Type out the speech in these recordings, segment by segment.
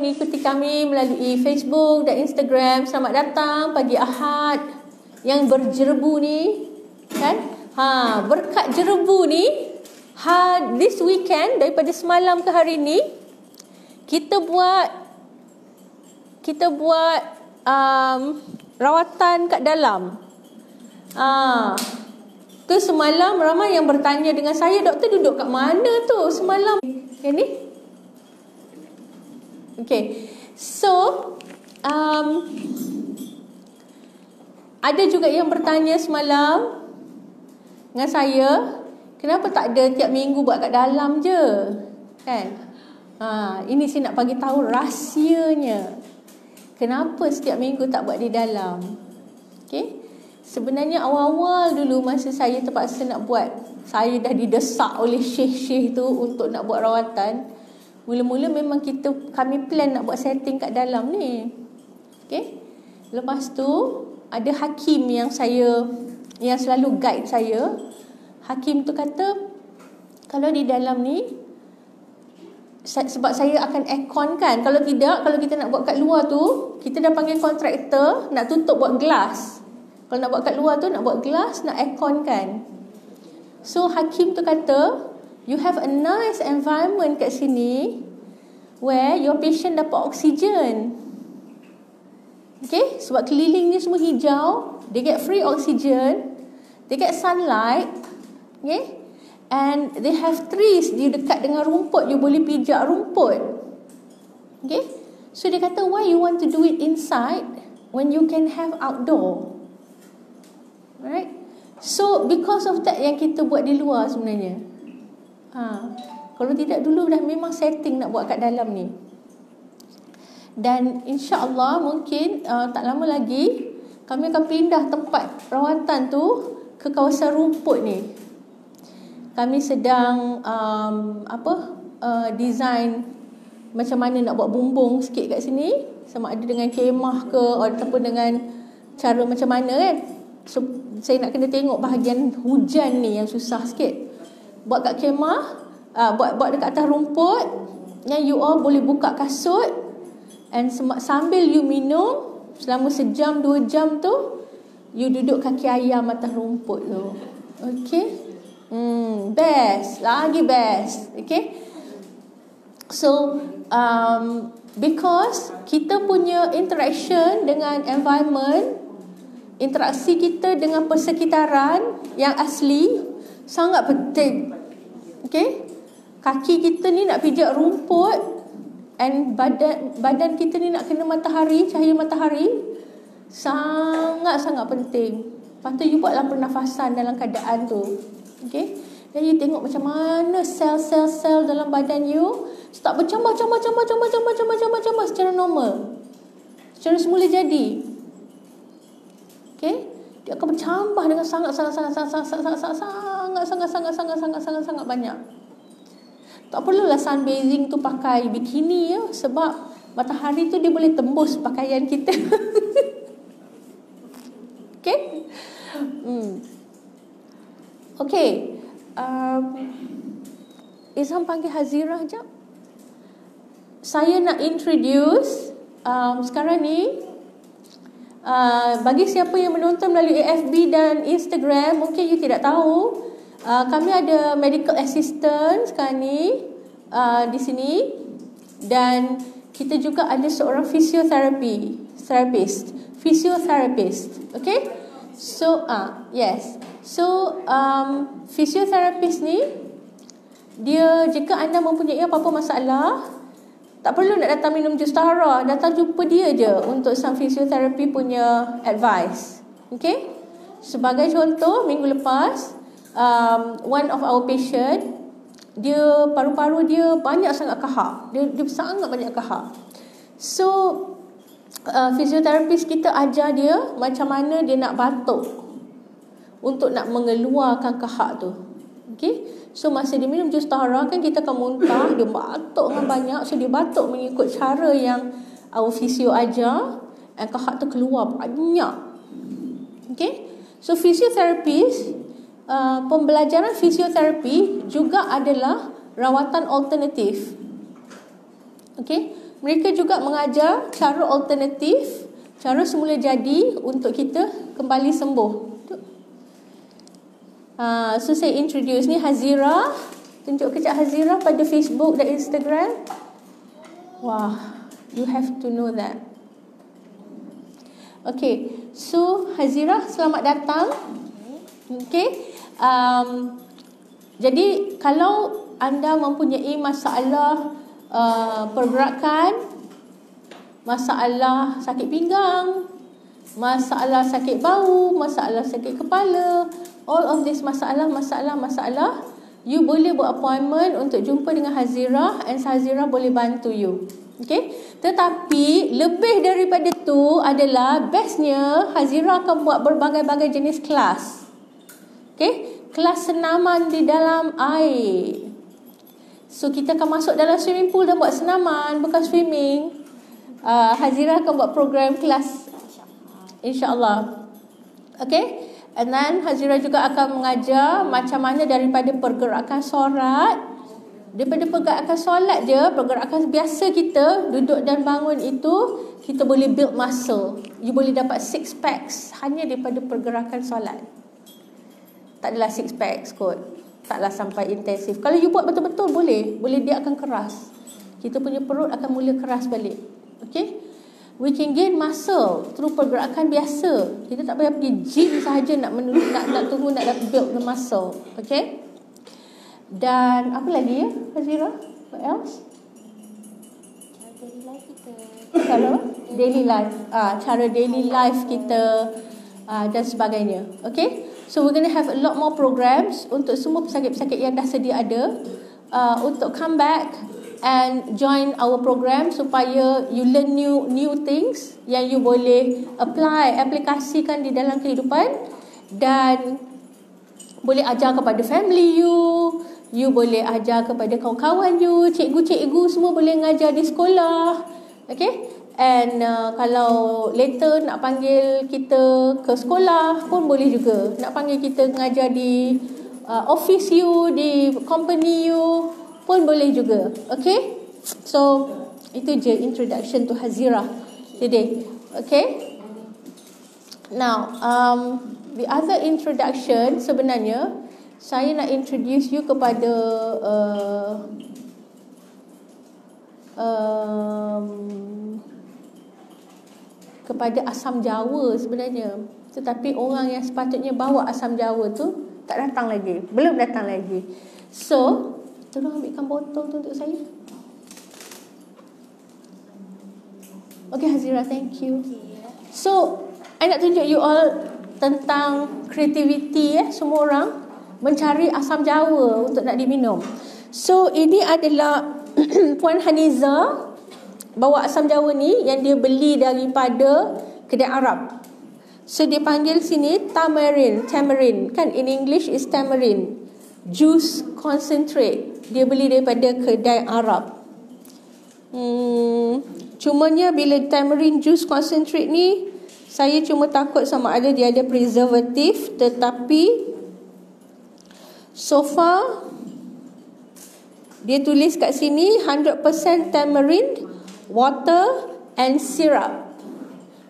Ikuti kami melalui Facebook dan Instagram. Selamat datang pagi Ahad yang berjerebu ni. Kan? Ha, berkat jerebu ni, ha, this weekend daripada semalam ke hari ni, kita buat kita buat um, rawatan kat dalam. Ha, tu semalam ramai yang bertanya dengan saya, doktor duduk kat mana tu semalam? Yang ni? Okay. So, um, ada juga yang bertanya semalam dengan saya, kenapa tak ada tiap minggu buat kat dalam je? Kan? Ha, ini saya nak bagi tahu rahsianya. Kenapa setiap minggu tak buat di dalam? Okay? Sebenarnya awal-awal dulu masa saya terpaksa nak buat, saya dah didesak oleh syekh-syekh tu untuk nak buat rawatan. Mula-mula memang kita kami plan nak buat setting kat dalam ni. Okey. Lepas tu ada hakim yang saya yang selalu guide saya. Hakim tu kata kalau di dalam ni sebab saya akan aircon kan. Kalau tidak, kalau kita nak buat kat luar tu, kita dah panggil kontraktor nak tutup buat glass. Kalau nak buat kat luar tu nak buat glass, nak aircon kan. So hakim tu kata you have a nice environment kat sini where your patient dapat oksigen. Okay, sebab keliling ni semua hijau, they get free oxygen, they get sunlight, okay, and they have trees di dekat dengan rumput, you boleh pijak rumput. Okay, so dia kata why you want to do it inside when you can have outdoor, right? So because of that yang kita buat di luar sebenarnya. Ha. Kalau tidak dulu dah memang setting nak buat kat dalam ni. Dan insya-Allah mungkin uh, tak lama lagi kami akan pindah tempat rawatan tu ke kawasan rumput ni. Kami sedang um, apa uh, design macam mana nak buat bumbung sikit kat sini sama ada dengan kemah ke ataupun dengan cara macam mana kan. So, saya nak kena tengok bahagian hujan ni yang susah sikit. Buat kat kemah, uh, buat buat dekat atas rumput, yang you all boleh buka kasut and sambil you minum selama sejam dua jam tu you duduk kaki ayam atas rumput tu. Okay? Hmm, best. Lagi best. Okay? So, um, because kita punya interaction dengan environment interaksi kita dengan persekitaran yang asli sangat penting. Okay? Kaki kita ni nak pijak rumput and badan badan kita ni nak kena matahari, cahaya matahari sangat-sangat penting. Lepas tu you buatlah pernafasan dalam keadaan tu. Okay? Dan you tengok macam mana sel-sel-sel dalam badan you start bercambah-cambah-cambah-cambah-cambah-cambah-cambah secara normal. Secara semula jadi. Okey? Dia akan bercambah dengan sangat sangat sangat sangat sangat sangat sangat sangat sangat sangat sangat sangat sangat sangat banyak. Tak perlulah sunbathing tu pakai bikini ya sebab matahari tu dia boleh tembus pakaian kita. Okey? Hmm. Okey. Um, Izam panggil Hazira jap. Saya nak introduce um, sekarang ni Uh, bagi siapa yang menonton melalui FB dan Instagram, mungkin you tidak tahu, uh, kami ada medical assistant sekarang ni uh, di sini dan kita juga ada seorang physiotherapy therapist, physiotherapist, okay? So, ah, uh, yes. So, um, physiotherapist ni dia jika anda mempunyai apa-apa masalah, tak perlu nak datang minum jus tahara, datang jumpa dia je untuk sang fisioterapi punya advice. Okay? Sebagai contoh, minggu lepas, um, one of our patient, dia paru-paru dia banyak sangat kahak. Dia, dia sangat banyak kahak. So, uh, fisioterapis kita ajar dia macam mana dia nak batuk untuk nak mengeluarkan kahak tu. Okay? So masa dia minum jus tahara kan kita akan muntah, dia batuk dengan banyak. So dia batuk mengikut cara yang our physio ajar dan kahak tu keluar banyak. Okay? So fisioterapis, uh, pembelajaran fisioterapi juga adalah rawatan alternatif. Okay? mereka juga mengajar cara alternatif, cara semula jadi untuk kita kembali sembuh. Uh, so saya introduce ni Hazira. Tunjuk kejap Hazira pada Facebook dan Instagram. Wah, you have to know that. Okay, so Hazira selamat datang. Okay, um, jadi kalau anda mempunyai masalah uh, pergerakan, masalah sakit pinggang, masalah sakit bau, masalah sakit kepala, all of this masalah, masalah, masalah, you boleh buat appointment untuk jumpa dengan Hazira and Hazira boleh bantu you. Okay? Tetapi lebih daripada tu adalah bestnya Hazira akan buat berbagai-bagai jenis kelas. Okay? Kelas senaman di dalam air. So kita akan masuk dalam swimming pool dan buat senaman bukan swimming. Uh, Hazira akan buat program kelas insya-Allah. Okay? And then Hazira juga akan mengajar macam mana daripada pergerakan solat daripada pergerakan solat je, pergerakan biasa kita duduk dan bangun itu kita boleh build muscle. You boleh dapat six packs hanya daripada pergerakan solat. Tak adalah six packs kot taklah sampai intensif. Kalau you buat betul-betul boleh, boleh dia akan keras. Kita punya perut akan mula keras balik. Okay? We can gain muscle through pergerakan biasa. Kita tak payah pergi gym sahaja nak menurut nak nak tunggu nak build the muscle. Okay? Dan apa lagi ya, Hazira? What else? Cara daily life. Ah, cara daily life kita uh, dan sebagainya. Okay? So we're going to have a lot more programs untuk semua pesakit-pesakit yang dah sedia ada uh, untuk come back and join our program supaya you learn new new things yang you boleh apply, aplikasikan di dalam kehidupan dan boleh ajar kepada family you, you boleh ajar kepada kawan-kawan you, cikgu-cikgu semua boleh ngajar di sekolah. Okay? And uh, kalau later nak panggil kita ke sekolah pun boleh juga. Nak panggil kita mengajar di uh, office you, di company you pun boleh juga. Okay? So, itu je introduction to Hazira today. Okay? Now, um, the other introduction sebenarnya saya nak introduce you kepada uh, um, kepada asam jawa sebenarnya. Tetapi orang yang sepatutnya bawa asam jawa tu tak datang lagi. Belum datang lagi. So, tolong ambilkan botol tu untuk saya. Okay Hazira, thank you. So, I nak tunjuk you all tentang creativity eh, semua orang mencari asam jawa untuk nak diminum. So, ini adalah Puan Haniza bawa asam jawa ni yang dia beli daripada kedai Arab. So dia panggil sini tamarind, tamarind kan in English is tamarind. Juice concentrate. Dia beli daripada kedai Arab. Hmm, cumanya bila tamarind juice concentrate ni saya cuma takut sama ada dia ada preservatif tetapi so far dia tulis kat sini 100% tamarind water and syrup.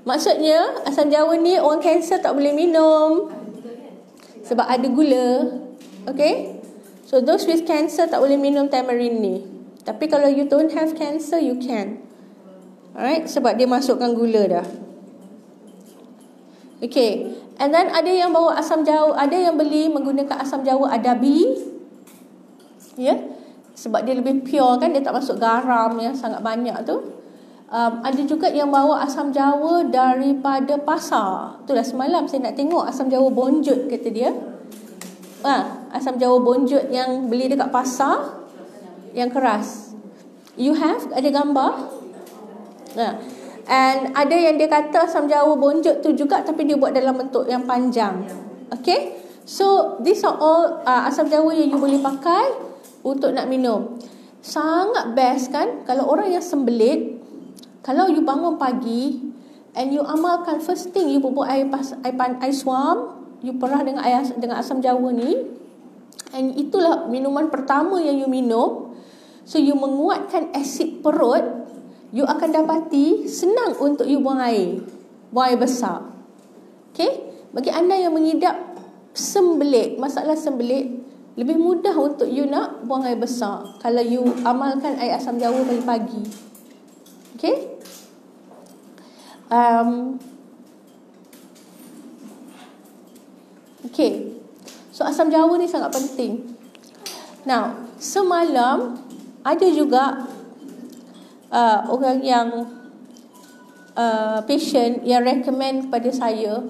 Maksudnya asam jawa ni orang kanser tak boleh minum sebab ada gula. Okay? So those with cancer tak boleh minum tamarind ni. Tapi kalau you don't have cancer, you can. Alright? Sebab dia masukkan gula dah. Okay. And then ada yang bawa asam jawa, ada yang beli menggunakan asam jawa adabi. Ya? Yeah? Sebab dia lebih pure kan dia tak masuk garam yang sangat banyak tu. Um, ada juga yang bawa asam jawa daripada pasar. Itulah semalam saya nak tengok asam jawa bonjut kata dia. Ha, asam jawa bonjut yang beli dekat pasar yang keras. You have? Ada gambar? Ha. and ada yang dia kata asam jawa bonjut tu juga tapi dia buat dalam bentuk yang panjang. Okay? So these are all uh, asam jawa yang you boleh pakai untuk nak minum. Sangat best kan kalau orang yang sembelit kalau you bangun pagi and you amalkan first thing you bubuh air pas air, pan, air suam, you perah dengan air dengan asam jawa ni and itulah minuman pertama yang you minum. So you menguatkan asid perut you akan dapati senang untuk you buang air. Buang air besar. Okay? Bagi anda yang mengidap sembelit, masalah sembelit, lebih mudah untuk you nak buang air besar kalau you amalkan air asam jawa pagi-pagi. Okay? Um, okay. So asam jawa ni sangat penting. Now, semalam ada juga uh, orang yang uh, patient yang recommend kepada saya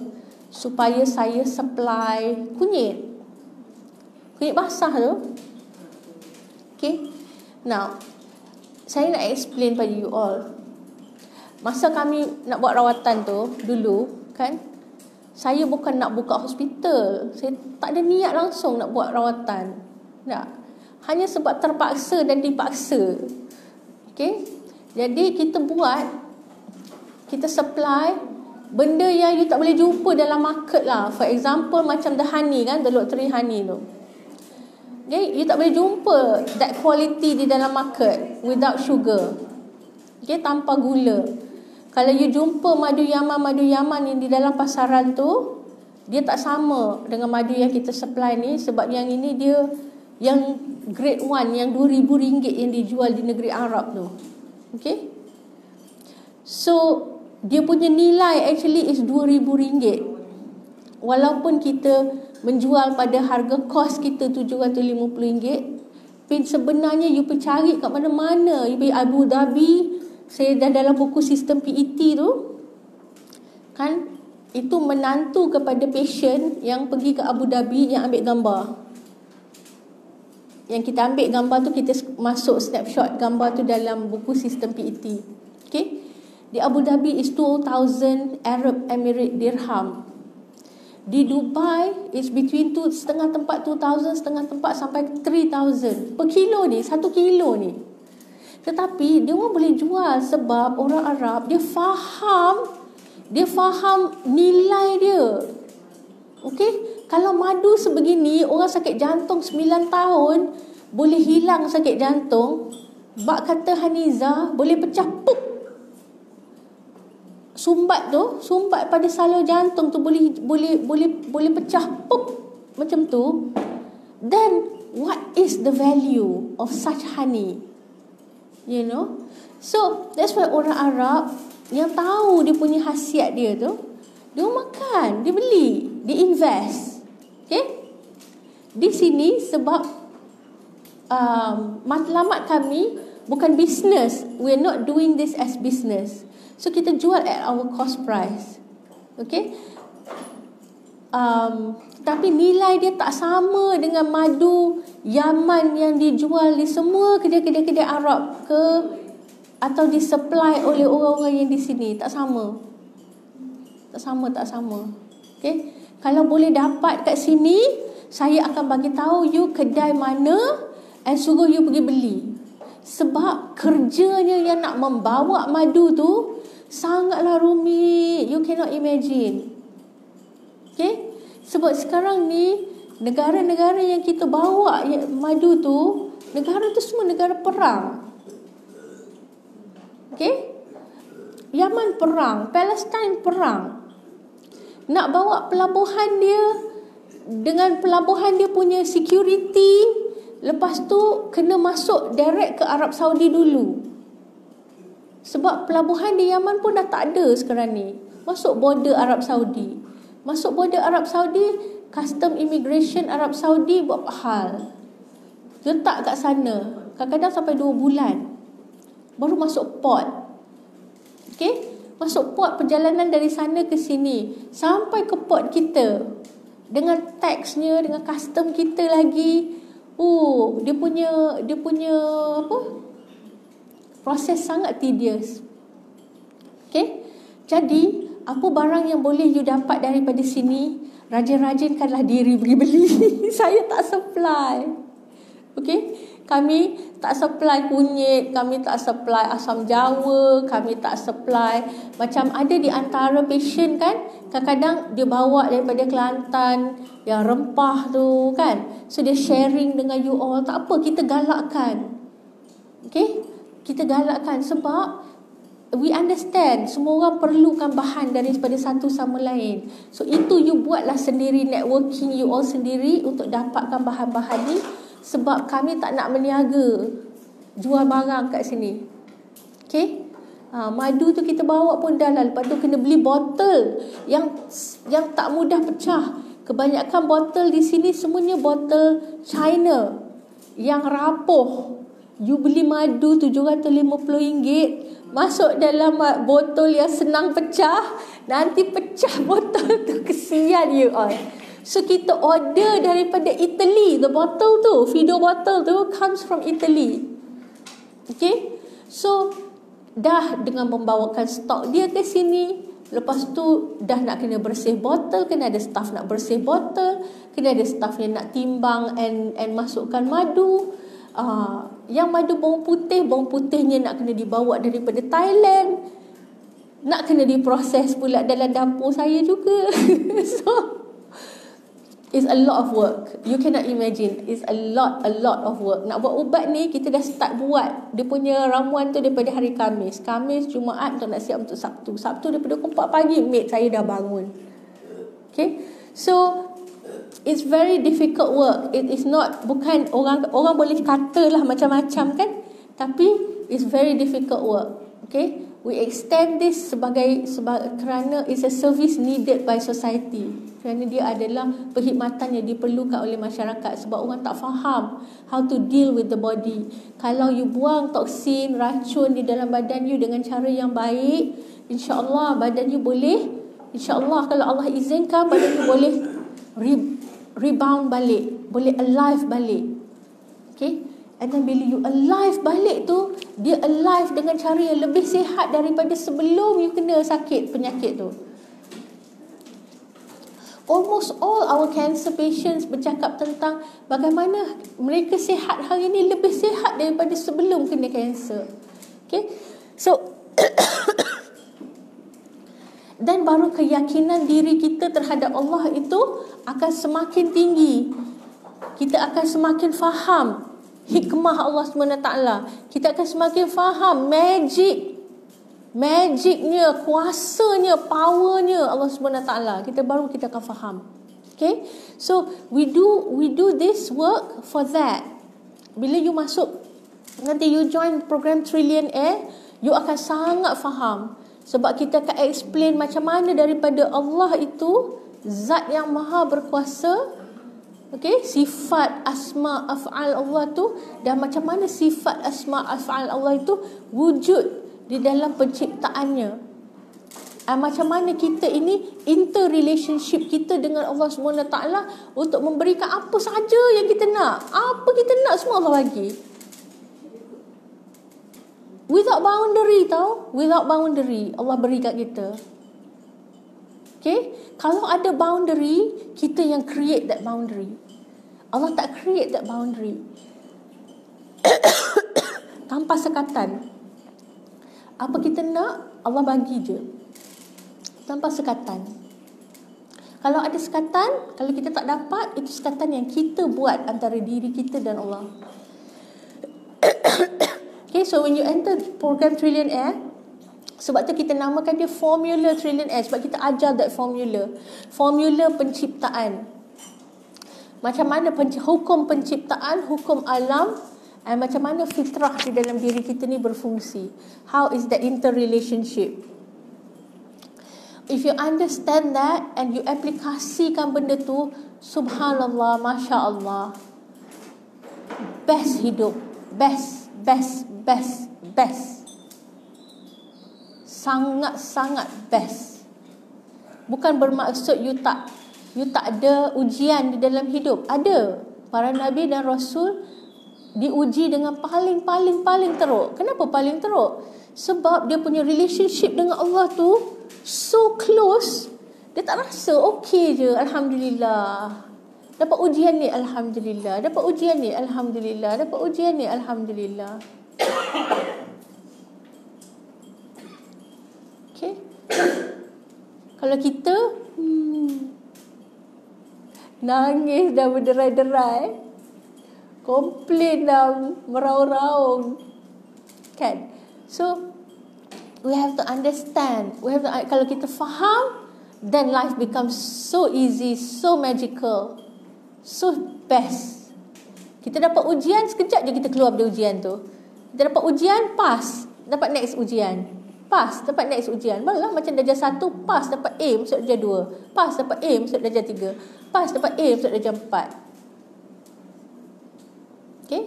supaya saya supply kunyit. Kunyit basah tu. Okay. Now, saya nak explain pada you all. Masa kami nak buat rawatan tu dulu, kan? Saya bukan nak buka hospital. Saya tak ada niat langsung nak buat rawatan. Tak. Hanya sebab terpaksa dan dipaksa. Okay? Jadi kita buat kita supply benda yang you tak boleh jumpa dalam market lah. For example macam the honey kan, the lottery honey tu. Okay, you tak boleh jumpa that quality di dalam market without sugar. Okay, tanpa gula. Kalau you jumpa madu yaman, madu yaman yang di dalam pasaran tu, dia tak sama dengan madu yang kita supply ni sebab yang ini dia yang grade 1 yang RM2,000 yang dijual di negeri Arab tu. Okay? So, dia punya nilai actually is RM2,000. Walaupun kita menjual pada harga kos kita RM750, pin sebenarnya you pergi cari kat mana-mana. You pergi Abu Dhabi, saya dah dalam buku sistem PET tu, kan, itu menantu kepada patient yang pergi ke Abu Dhabi yang ambil gambar. Yang kita ambil gambar tu, kita masuk snapshot gambar tu dalam buku sistem PET. Okay? Di Abu Dhabi is 2000 Arab Emirate dirham. Di Dubai is between tu setengah tempat 2000 setengah tempat sampai 3000 per kilo ni, satu kilo ni. Tetapi dia orang boleh jual sebab orang Arab dia faham dia faham nilai dia. Okey, kalau madu sebegini orang sakit jantung 9 tahun boleh hilang sakit jantung. Bak kata Haniza boleh pecah pup sumbat tu, sumbat pada salur jantung tu boleh boleh boleh boleh pecah pop macam tu. Then what is the value of such honey? You know? So, that's why orang Arab yang tahu dia punya khasiat dia tu, dia makan, dia beli, dia invest. Okay? Di sini sebab um, matlamat kami bukan business. We're not doing this as business. So kita jual at our cost price. Okay. Um, tapi nilai dia tak sama dengan madu Yaman yang dijual di semua kedai-kedai Arab ke atau disupply oleh orang-orang yang di sini tak sama. Tak sama tak sama. Okay. Kalau boleh dapat kat sini, saya akan bagi tahu you kedai mana and suruh you pergi beli. Sebab kerjanya yang nak membawa madu tu Sangatlah rumit. You cannot imagine. Okay? Sebab sekarang ni, negara-negara yang kita bawa madu tu, negara tu semua negara perang. Okay? Yaman perang. Palestine perang. Nak bawa pelabuhan dia, dengan pelabuhan dia punya security, lepas tu kena masuk direct ke Arab Saudi dulu. Sebab pelabuhan di Yaman pun dah tak ada sekarang ni. Masuk border Arab Saudi. Masuk border Arab Saudi, custom immigration Arab Saudi buat hal. Letak kat sana. Kadang-kadang sampai 2 bulan. Baru masuk port. Okay? Masuk port perjalanan dari sana ke sini. Sampai ke port kita. Dengan taxnya, dengan custom kita lagi. Oh, dia punya dia punya apa? Proses sangat tedious. Okay? Jadi, apa barang yang boleh you dapat daripada sini, rajin-rajinkanlah diri pergi beli. Saya tak supply. Okay? Kami tak supply kunyit, kami tak supply asam jawa, kami tak supply. Macam ada di antara patient kan, kadang-kadang dia bawa daripada Kelantan yang rempah tu kan. So dia sharing dengan you all. Tak apa, kita galakkan. Okay? Kita galakkan sebab we understand semua orang perlukan bahan daripada satu sama lain. So itu you buatlah sendiri networking you all sendiri untuk dapatkan bahan-bahan ni sebab kami tak nak meniaga jual barang kat sini. Okay? Ha, madu tu kita bawa pun dah lah. Lepas tu kena beli botol yang yang tak mudah pecah. Kebanyakan botol di sini semuanya botol China yang rapuh. You beli madu RM750 Masuk dalam botol yang senang pecah. Nanti pecah botol tu Kesian you all. So kita order daripada Italy. The bottle tu Fido bottle tu Comes from Italy. Okay? So Dah dengan membawakan stok dia ke sini Lepas tu Dah nak kena bersih botol Kena ada staff nak bersih botol Kena ada staff yang nak timbang And and masukkan madu uh, yang madu bawang putih bawang putihnya nak kena dibawa daripada Thailand. Nak kena diproses pula dalam dapur saya juga. So it's a lot of work. You cannot imagine. It's a lot a lot of work. Nak buat ubat ni kita dah start buat. Dia punya ramuan tu daripada hari Kamis. Kamis Jumaat tu nak siap untuk Sabtu. Sabtu daripada pukul 4 pagi mate saya dah bangun. Okay? So it's very difficult work. It is not bukan orang orang boleh kata lah macam-macam kan, tapi it's very difficult work. Okay, we extend this sebagai sebab kerana it's a service needed by society. Kerana dia adalah perkhidmatan yang diperlukan oleh masyarakat sebab orang tak faham how to deal with the body. Kalau you buang toksin, racun di dalam badan you dengan cara yang baik, insya-Allah badan you boleh insya-Allah kalau Allah izinkan badan you boleh rebound balik. Boleh alive balik. Okay? And then bila you alive balik tu dia alive dengan cara yang lebih sihat daripada sebelum you kena sakit penyakit tu. Almost all our cancer patients bercakap tentang bagaimana mereka sihat hari ini lebih sihat daripada sebelum kena cancer. Okay? So dan baru keyakinan diri kita terhadap Allah itu akan semakin tinggi. Kita akan semakin faham hikmah Allah SWT. Kita akan semakin faham magic. Magicnya, kuasanya, powernya Allah SWT. Kita baru kita akan faham. Okay? So, we do we do this work for that. Bila you masuk, nanti you join program Trillion Air, you akan sangat faham sebab kita akan explain macam mana daripada Allah itu zat yang maha berkuasa. Okey sifat asma af'al Allah tu dan macam mana sifat asma af'al Allah itu wujud di dalam penciptaannya. Dan macam mana kita ini interrelationship kita dengan Allah SWT untuk memberikan apa saja yang kita nak. Apa kita nak semua Allah bagi Without boundary tau. Without boundary. Allah beri kat kita. Okay. Kalau ada boundary, kita yang create that boundary. Allah tak create that boundary. Tanpa sekatan. Apa kita nak, Allah bagi je. Tanpa sekatan. Kalau ada sekatan, kalau kita tak dapat, itu sekatan yang kita buat antara diri kita dan Allah. Okay, so when you enter program Trillion Air, sebab tu kita namakan dia formula Trillion Air sebab kita ajar that formula. Formula penciptaan. Macam mana penc- hukum penciptaan, hukum alam dan macam mana fitrah di dalam diri kita ni berfungsi. How is that interrelationship? If you understand that and you aplikasikan benda tu, subhanallah, masya Allah, best hidup, best, best, best best. Sangat-sangat best. Bukan bermaksud you tak you tak ada ujian di dalam hidup. Ada. Para nabi dan rasul diuji dengan paling-paling paling teruk. Kenapa paling teruk? Sebab dia punya relationship dengan Allah tu so close. Dia tak rasa okey je. Alhamdulillah dapat ujian ni alhamdulillah dapat ujian ni alhamdulillah dapat ujian ni alhamdulillah Okay. Kalau kita hmm, nangis dah berderai-derai, komplain dah meraung-raung. Kan? So, we have to understand. We have to, kalau kita faham, then life becomes so easy, so magical, so best. Kita dapat ujian, sekejap je kita keluar dari ujian tu. Kita dapat ujian, pass. Dapat next ujian. Pass, dapat next ujian. Barulah macam darjah satu, pass, dapat A, masuk darjah dua. Pass, dapat A, masuk darjah tiga. Pass, dapat A, masuk darjah empat. Okay?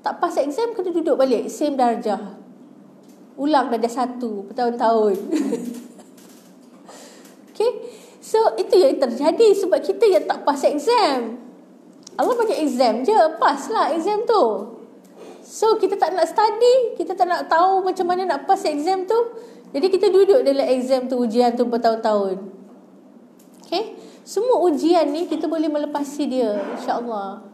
Tak pass exam, kena duduk balik. Same darjah. Ulang darjah satu, bertahun-tahun. okay? So, itu yang terjadi sebab kita yang tak pass exam. Allah bagi exam je, pass lah exam tu. So kita tak nak study, kita tak nak tahu macam mana nak pass exam tu. Jadi kita duduk dalam exam tu, ujian tu bertahun-tahun. Okay? Semua ujian ni kita boleh melepasi dia, insya-Allah.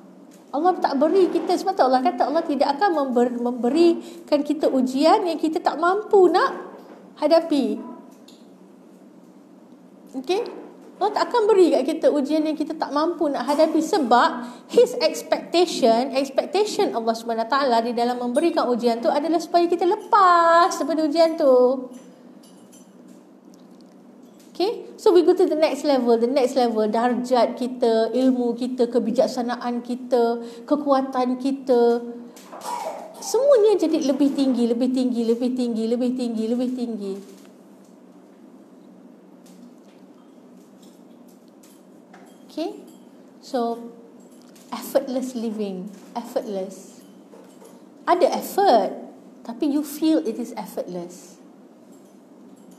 Allah tak beri kita sebab tu Allah kata Allah tidak akan memberikan kita ujian yang kita tak mampu nak hadapi. Okay? Allah tak akan beri kat kita ujian yang kita tak mampu nak hadapi sebab his expectation, expectation Allah Subhanahu taala di dalam memberikan ujian tu adalah supaya kita lepas daripada ujian tu. Okay, so we go to the next level, the next level darjat kita, ilmu kita, kebijaksanaan kita, kekuatan kita. Semuanya jadi lebih tinggi, lebih tinggi, lebih tinggi, lebih tinggi, lebih tinggi. Okay? So, effortless living. Effortless. Ada effort. Tapi you feel it is effortless.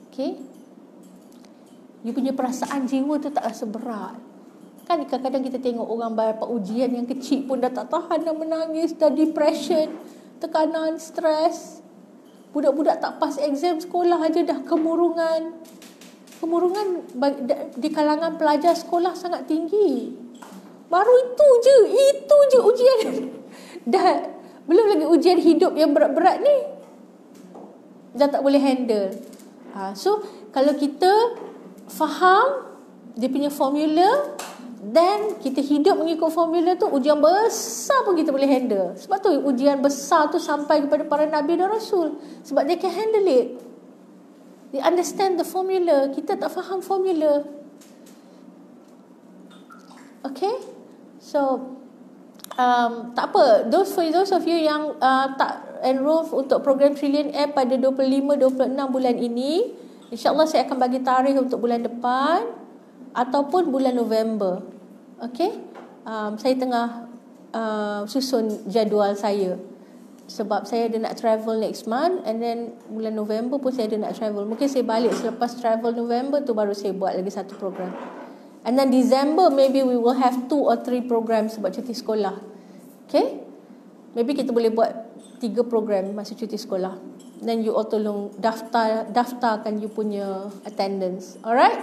Okay? You punya perasaan jiwa tu tak rasa berat. Kan kadang-kadang kita tengok orang berapa ujian yang kecil pun dah tak tahan dah menangis, dah depression, tekanan, stres. Budak-budak tak pas exam sekolah aja dah kemurungan kemurungan di kalangan pelajar sekolah sangat tinggi. Baru itu je, itu je ujian. Dah belum lagi ujian hidup yang berat-berat ni. Dah tak boleh handle. Ha, so kalau kita faham dia punya formula dan kita hidup mengikut formula tu ujian besar pun kita boleh handle. Sebab tu ujian besar tu sampai kepada para nabi dan rasul sebab dia can handle it. They understand the formula. Kita tak faham formula. Okay? So, um, tak apa. Those for those of you yang uh, tak enroll untuk program Trillion Air pada 25-26 bulan ini, insyaAllah saya akan bagi tarikh untuk bulan depan ataupun bulan November. Okay? Um, saya tengah uh, susun jadual saya sebab saya ada nak travel next month and then bulan November pun saya ada nak travel. Mungkin saya balik selepas travel November tu baru saya buat lagi satu program. And then December maybe we will have two or three programs sebab cuti sekolah. Okay? Maybe kita boleh buat tiga program masa cuti sekolah. Then you all tolong daftar daftarkan you punya attendance. Alright?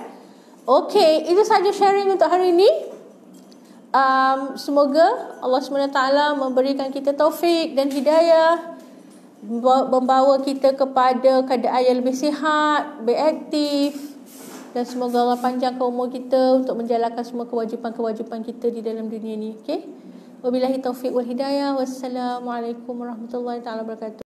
Okay, itu saja sharing untuk hari ini um, semoga Allah SWT memberikan kita taufik dan hidayah membawa kita kepada keadaan yang lebih sihat, lebih aktif dan semoga Allah panjangkan umur kita untuk menjalankan semua kewajipan-kewajipan kita di dalam dunia ini. Okay? Wabillahi taufiq wal hidayah. Wassalamualaikum warahmatullahi wabarakatuh.